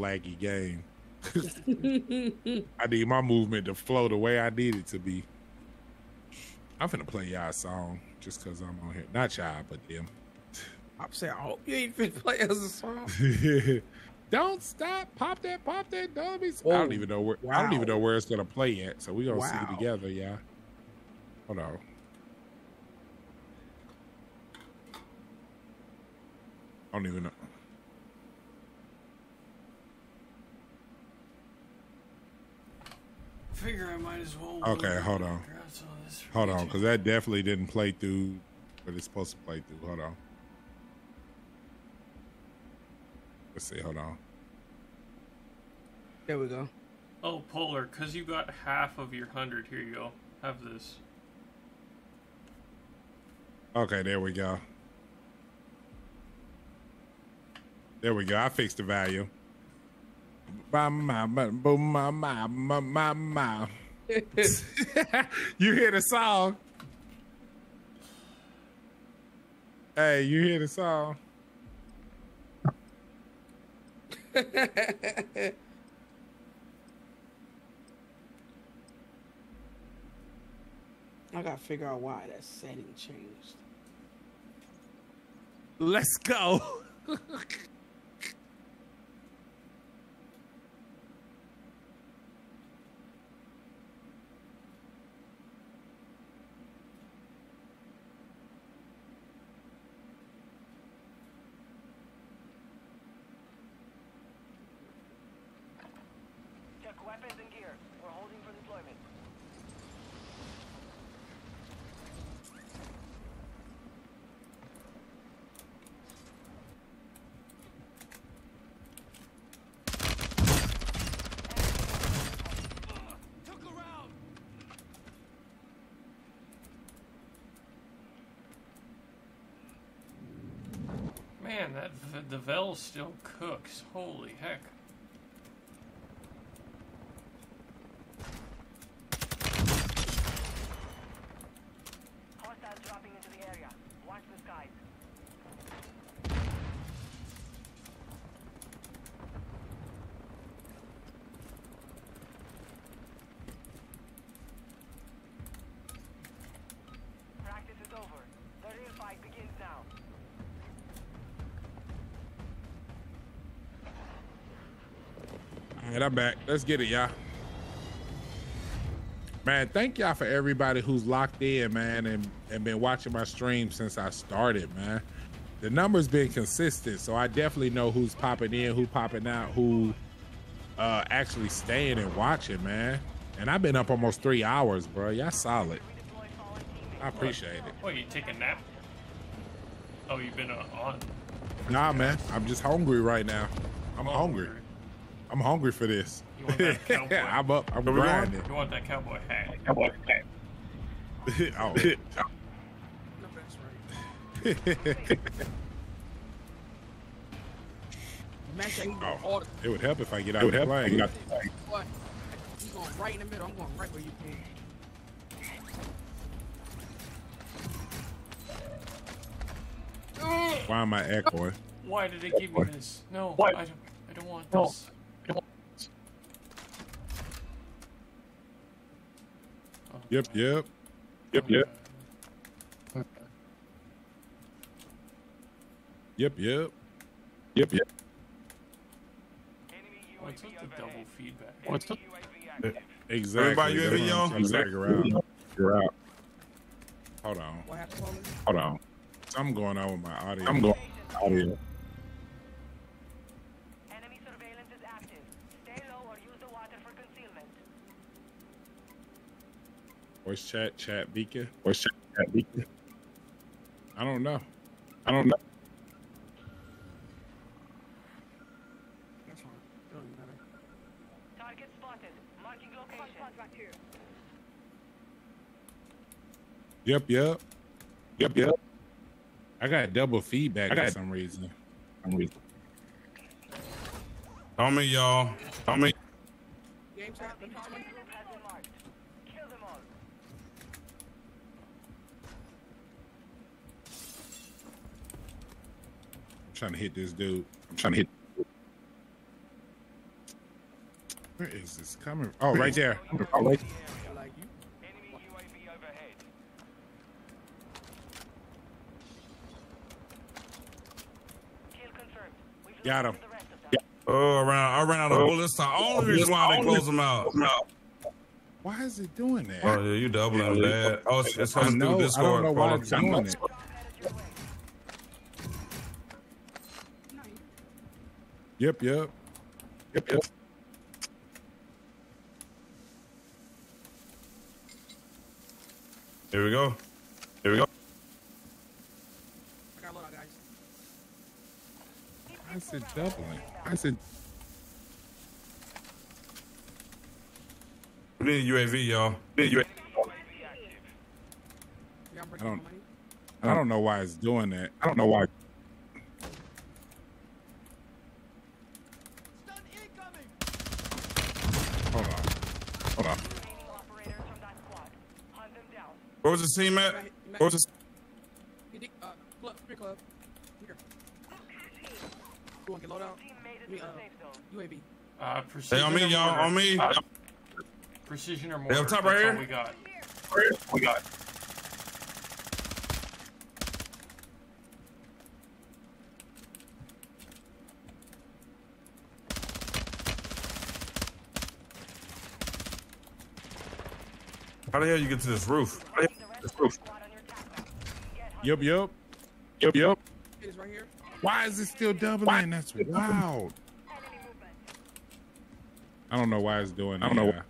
laggy game. I need my movement to flow the way I need it to be. I'm finna play y'all a song just cause I'm on here. Not y'all, but them. I'm saying, I hope you ain't finna play us a song. don't stop. Pop that, pop that, dummies. I don't oh, even know where I don't even know where it's gonna play yet. So we gonna Wow. see it together, yeah. Hold on. I don't even know. Figure I might as well. Okay, hold on. Grab some of this Hold on, because that definitely didn't play through what it's supposed to play through. Hold on. Let's see. Hold on. There we go. Oh, Polar, because you got half of your hundred. Here you go. Have this. Okay, there we go. There we go. I fixed the value. You hear the song? Hey, you hear the song? I gotta figure out why that setting changed. Let's go. weapons and gear. We're holding for deployment. Man, that the Vel still cooks. Holy heck. The real fight begins now. All right, I'm back. Let's get it, y'all. Man, thank y'all for everybody who's locked in, man, and, and been watching my stream since I started, man. The numbers been consistent, so I definitely know who's popping in, who popping out, who uh actually staying and watching, man. And I've been up almost three hours, bro. Y'all solid. I appreciate it. What, you take a nap? Oh, you've been uh, on. Nah, man, I'm just hungry right now. I'm hungry. I'm hungry for this. You want that cowboy? I'm up. I'm Where we grinding. You want that cowboy hat? Cowboy hat. oh. Imagine he Oh, it would help if I get out It would the help if I plane. get out What? You going right in the middle. I'm going right where you came. Why am I echoing? Why did they give me this? No, What? I don't. I don't want No. this. Yep, yep. Yep, yep. Yep, yep. Yep, yep. What's with the double feedback? Oh, What's up? Exactly. Everybody That's UAV what I'm on? trying to figure out. You're out. Hold on. What happened? Logan? Hold on. Something going out with my audio. I'm going audio. Enemy surveillance is active. Stay low or use the water for concealment. Voice chat, chat beacon. Voice chat, chat beacon. I don't know. I don't know. That's fine. It doesn't matter. Target spotted. Marking location. Contract here. Yep, yep. Yep, yep. I got double feedback I got- for some reason. I'm with Call me, y'all. Tell me. Game chat. Let me tell you. Group has been marked. Kill them all. I'm trying to hit this dude. I'm trying to hit. Where is this coming? Oh, right there. Oh, wait. I like you. Enemy UAV overhead. Kill confirmed. We've Got him. located the rest of them. Oh, I ran, I ran out of oh. bullets. The only reason why they close them out. Why is it doing that? Oh, yeah, you doubling bad. Oh, it's, it's I coming know. through I don't know why Hold it's doing it. Yep, yep. Yep, yep. Here we go. Here we go. I got a lot, guys. Why is it doubling? Why is it? We need a UAV, y'all. We need a UAV. I'm I don't- I don't know why it's doing that. I don't know why. Hold on. Hold on. What operators from that squad. Hunt them down. Where was the team at? Where was the You dig- uh, club, free club. Here. Go on, get load out. Team made it Me, uh, safe. UAV. Uh, precision Hey, on me, y'all. On me. Precision or Hey, mortar. up top right here. we got. We got. How the hell you get to this roof? How the hell- The rest This roof. squad on your tac map. Get hunting. Yep, yep. Yep, yep. It is right here. Why is it still doubling? That's wild. I don't know why it's doing. I don't know. that.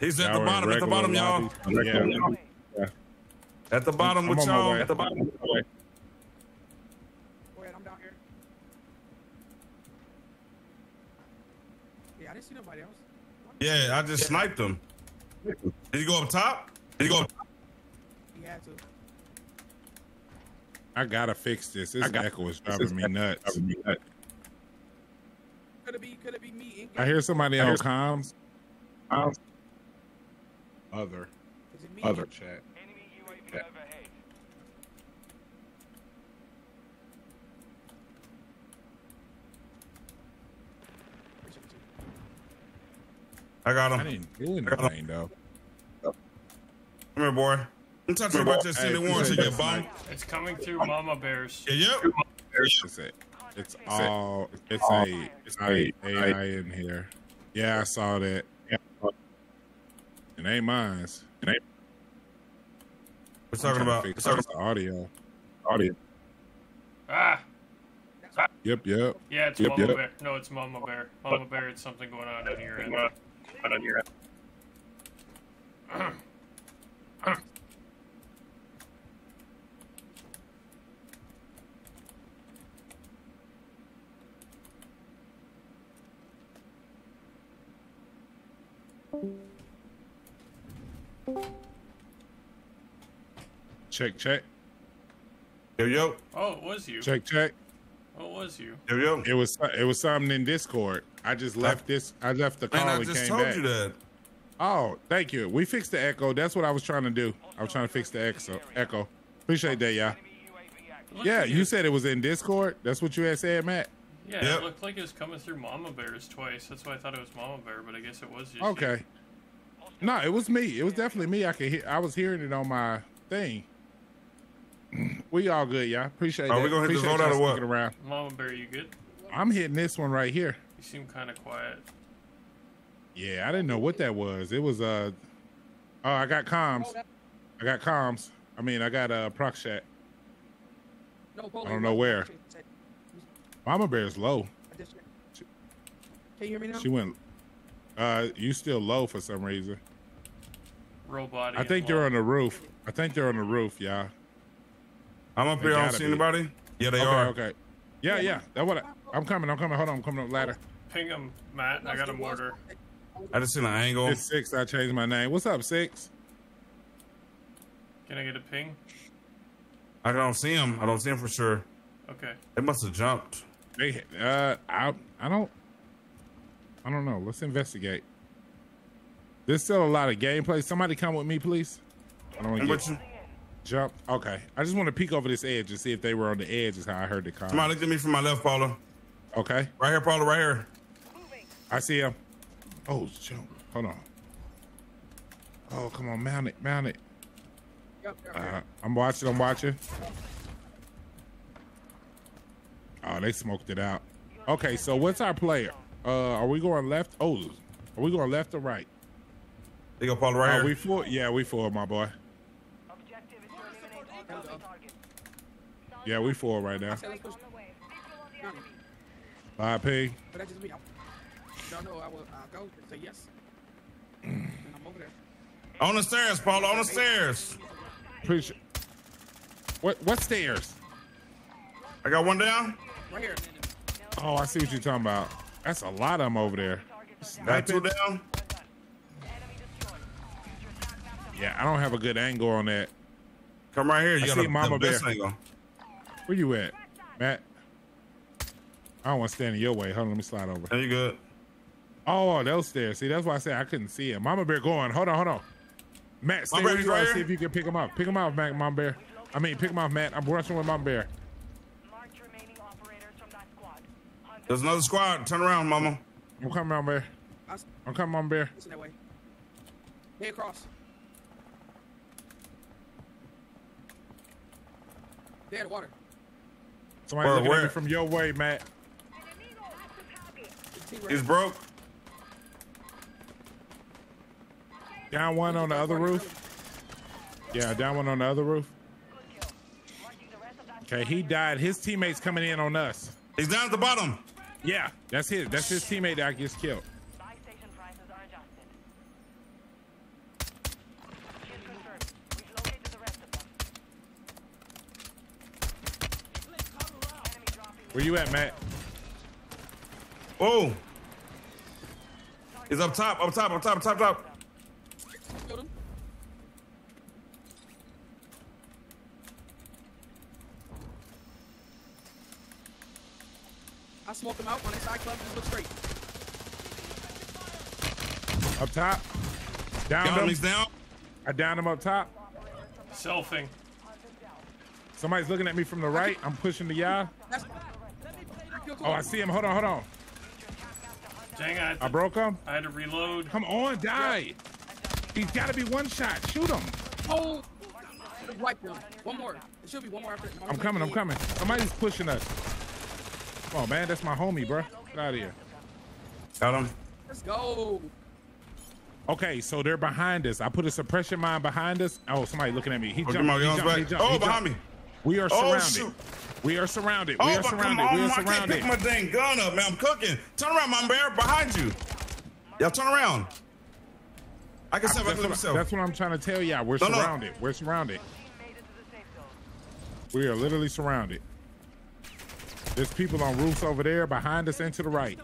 He's at Y'all the in bottom. At the bottom, y'all. lobby? Yeah. At the bottom I'm with on my y'all. At the bottom. Go ahead, I'm down here. Yeah, I didn't see nobody else. Yeah, I just sniped him. Did he go up top? Did he go? Up top? He had to. I gotta fix this. This got- echo is driving is- me nuts. Could it be? Could it be me? I hear somebody I on hear- comms. Um, Other. Is it me? Other chat. Enemy UAV Yeah. I got him. I didn't do anything though. Come here, boy. I'm talking about this Hey, city warrants hey, you get that's bum. It's coming through Mama Bears. Yeah, yep. It's it. It's all. It's a. It's a AI in here. Yeah, I saw that. Yeah. It ain't mine. It ain't. We're talking about. Fix We're talking the audio. audio. Ah! Yep, yep. Yeah, it's Yep, Mama yep. Bear. No, it's Mama Bear. Mama Bear, it's something going on on your end. on your Check, check, Yo, yo, Oh, it was you. check, check. Oh, it was you. yo, yo. It was. It was something in Discord. I just left this. I left the call Man, I and just came told back. you that. Oh, thank you. We fixed the echo. That's what I was trying to do. I was trying to fix the echo. Echo. Appreciate that, y'all. Enemy UAV active. Looked Yeah, like you said it was in Discord. That's what you had said, Matt. Yeah, Yep. it looked like it was coming through Mama Bears twice. That's why I thought it was Mama Bear, but I guess it was just you. Okay. No, it was me. It was definitely me. I could hear. I was hearing it on my thing. We all good, y'all. Appreciate Are that. we gonna hit this Appreciate vote out y'all or what? sticking Around. Mama Bear, you good? I'm hitting this one right here. You seem kind of quiet. Yeah, I didn't know what that was. It was uh oh, I got comms. I got comms. I mean, I got uh prox chat. No, I don't know where. Mama Bear's low. Can you hear me now? She went. Uh, you still low for some reason. Robot. I think they're on the roof. I think they're on the roof, y'all. I'm up They here. I don't see be. anybody. Yeah, they okay, are. okay. Yeah, yeah. That what I, I'm coming. I'm coming. Hold on. I'm coming up ladder. Ping him, Matt. I got a mortar. I just seen an angle. It's six. I changed my name. What's up, six? Can I get a ping? I don't see him. I don't see him for sure. Okay. They must have jumped. They, uh, I, I don't, I don't know. Let's investigate. There's still a lot of gameplay. Somebody come with me, please. I don't want to with get. You. Jump. Okay. I just want to peek over this edge and see if they were on the edge. Is how I heard the car. Somebody look at me from my left, Polar. Okay. Right here, Polar. Right here. I see him. Oh, jump. Hold on. Oh, come on, mount it, mount it. Yep, yep, Uh. I'm watching. I'm watching. Oh, they smoked it out. Okay, so what's our player? Uh, are we going left? Oh, are we going left or right? There you go, Polar. Right Are here. we full? Yeah, we full, my boy. Objective is to eliminate all friendly targets. Yeah, we full right now. Say, let's push. On the way. Visual on the enemy. Five P. But that's just me. Y'all know I will go and say yes. and I'm over there. On the stairs, Polar. On the stairs. Appreciate. What? What stairs? I got one down. Right here. Oh, I see what you're talking about. That's a lot of them over there. Got two down. Enemy destroyed. Use your attack map to Yeah, I don't have a good angle on that. Come right here. You I got see the, Mama the Bear. angle. Where you at, Matt? I don't want to stand in your way. Hold on, let me slide over. There you good. Oh, those stairs. See, that's why I said I couldn't see him. Mama Bear going. Hold on, hold on. Matt, stay Mama where you right are. here? See if you can pick him up. Pick him up, Matt, Mama Bear. I mean, pick him up, Matt. I'm rushing with Mama Bear. marked remaining operators from that squad. Hunt There's another squad. Turn around, Mama. I'm coming, Mama Bear. I s- I'm coming, Mama Bear. listen that way. They across. They had water. Somebody Where, looking at me from your way, Matt. The team right He's broke. Down one on the other roof. Yeah, down one on the other roof. marking the rest of that Okay, he died. His teammates coming in on us. He's down at the bottom. Yeah, that's his. That's his teammate that gets killed. Where you at, Matt? Oh. He's up top, up top, up top, up top, top. Killed him. I smoked him out on the side club. Just look straight. Up top. Down Got him. him. He's down. I downed him up top. Selfing. Somebody's looking at me from the right. I'm pushing the y'all. That's. Kill Oh, I see him. Hold on, hold on. Dang, I had I to, broke him. I had to reload. Come on, die. He's got to be one shot. Shoot him. Oh, wipe them. One more. It should be one more after. I'm coming. I'm coming. Somebody's pushing us. Come on, man. That's my homie, bro. Get out of here. Got him. Let's go. Okay, so they're behind us. I put a suppression mine behind us. Oh, somebody looking at me. He Oh, jumped. get he jumped, he oh, jumped, Oh, he behind me. We are Oh, surrounded. shoot. We are surrounded. Oh, we are surrounded. on, we are I can't surrounded. pick my dang gun up, man. I'm cooking. Turn around, my bear. Behind you. Y'all turn around. I can step back That's myself. that's what I'm trying to tell y'all. We're No, no. surrounded. We're surrounded. Team made it to the safe zone. We are literally surrounded. There's people on roofs over there, behind us, and to the right.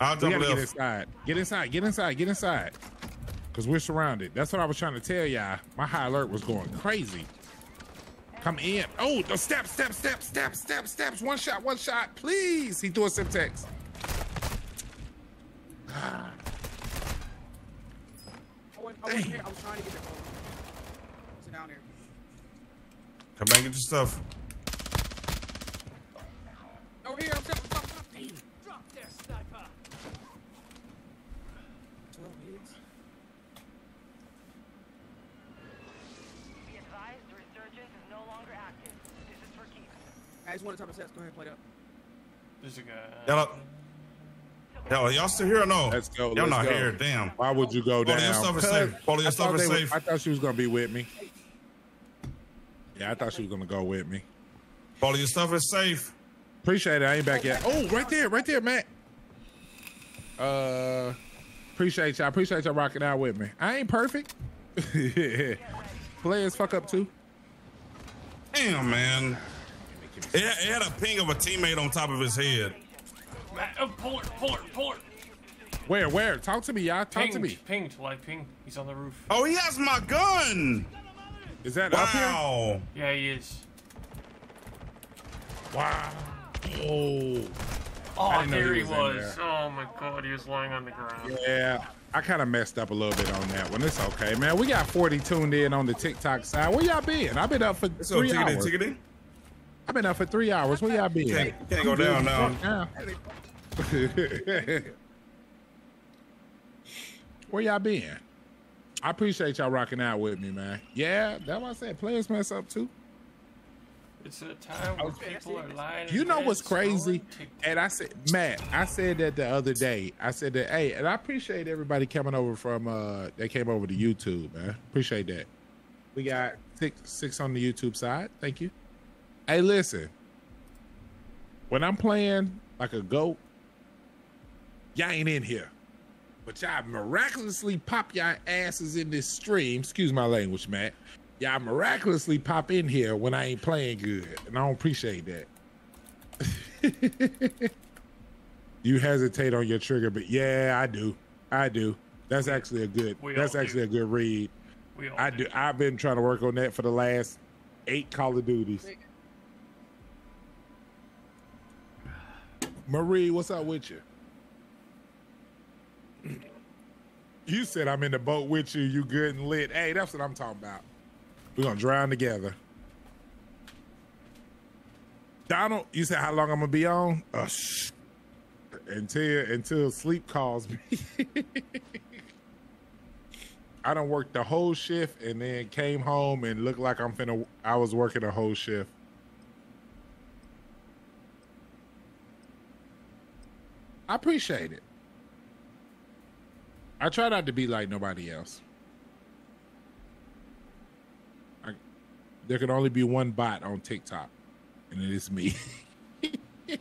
I'll We jump gotta get inside. Get inside. Get inside. Get inside. Cause we're surrounded. That's what I was trying to tell y'all. My high alert was going crazy. Come in. Oh, the steps, steps, steps, steps, steps, steps. One shot, one shot, please. He threw a Semtex. Ah. I went, I went here. I was trying to get the. Um, sit down there. Come back and get your stuff. Over here. I'm stop, stop, stop. Damn. Drop there, sniper! 12 hits. Be advised, the resurgence is no longer active. This is for keeps. I just want to top of sets. Go ahead, play it up. There's a guy. Y'all, up. y'all, y'all still here or no? Let's go. Y'all let's not go. here. Damn. Why would you go All down? your stuff is safe. All your I stuff thought is they were- safe. I thought she was gonna be with me. Yeah, I thought she was gonna go with me. All your stuff is safe. Appreciate it. I ain't back yet. Oh, right there, right there, Matt. Uh, appreciate y'all. Appreciate y'all rocking out with me. I ain't perfect. Players fuck up too. Damn, man. It, had- it had a ping of a teammate on top of his head. Matt, oh, uh, pull her, pull her, pull her. Where, where? Talk to me, y'all. Talk Pinged, to me. pinged, like ping. He's on the roof. Oh, he has my gun. Is that up here? Wow. Yeah, he is. Wow. Oh. Oh, didn't there he he was was. there. Oh my god, he was lying on the ground. Yeah, I kind of messed up a little bit on that one. It's okay, man. We got 40 tuned in on the TikTok side. Where y'all been? I've been up for So three ticketing, hours. ticketing. I've been out for three hours. Where y'all been? Can't, can't go down now. now. Where y'all been? I appreciate y'all rocking out with me, man. Yeah, that's what I said. Players mess up too. It's a time where people are lying. You know what's crazy? And I said, Matt, I said that the other day. I said that, hey, and I appreciate everybody coming over from uh they came over to YouTube, man. Appreciate that. We got six six on the YouTube side. Thank you. Hey, listen. When I'm playing like a goat, y'all ain't in here. But y'all miraculously pop y'all asses in this stream. Excuse my language, Matt. Y'all miraculously pop in here when I ain't playing good. And I don't appreciate that. you hesitate on your trigger, but yeah, I do. I do. That's actually a good. We That's all do. actually a good read. We all I do. I've been trying to work on that for the last eight Call of Duties. Marie, what's up with you? You said I'm in the boat with you. You good and lit. Hey, that's what I'm talking about. We're gonna drown together. Donald, you said how long I'm gonna be on? Uh, shh. Until until sleep calls me. I don't work the whole shift and then came home and looked like I'm finna. I was working a whole shift. I appreciate it. I try not to be like nobody else. I, there can only be one bot on TikTok, and it is me.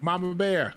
Mama Bear,